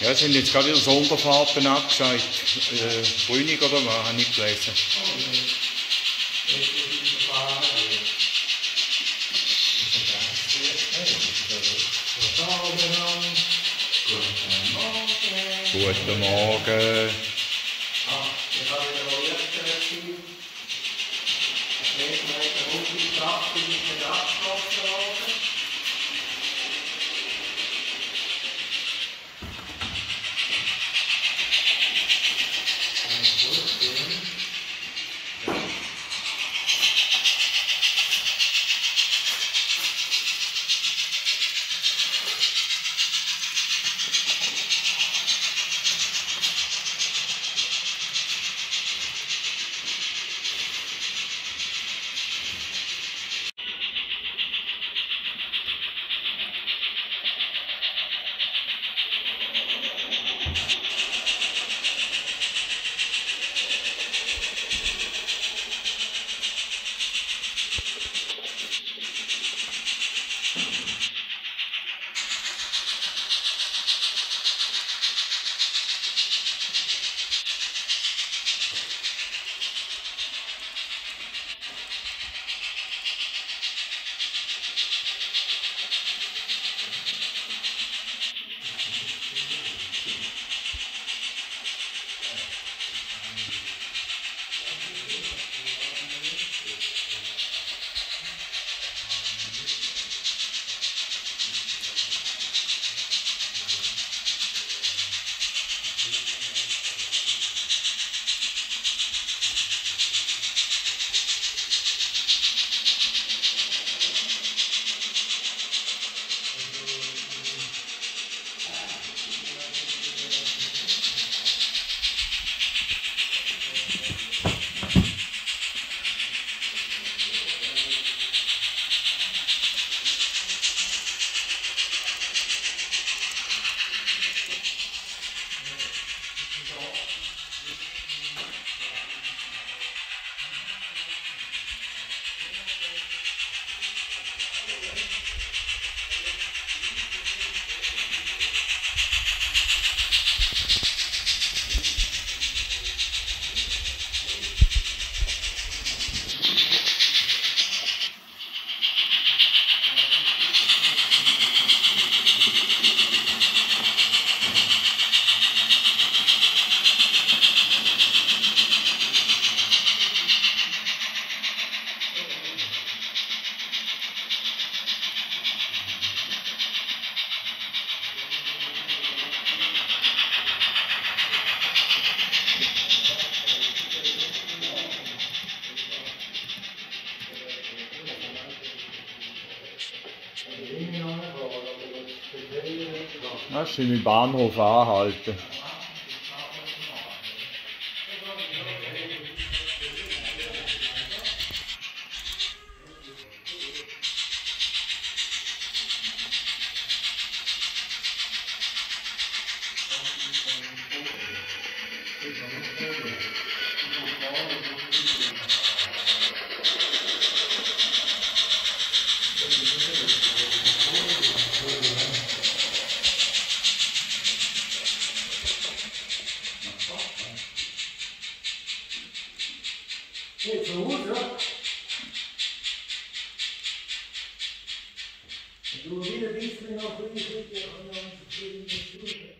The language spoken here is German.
Ja, sind jetzt gerade wieder Sonderfahrten abgesagt. Äh, Brünig oder was, habe ich gelesen. Guten Morgen. Hast du im Bahnhof anhalten? Hey, zu Hause, ja? Du wieder bist mir noch nicht, ich kann ja nicht zufrieden mit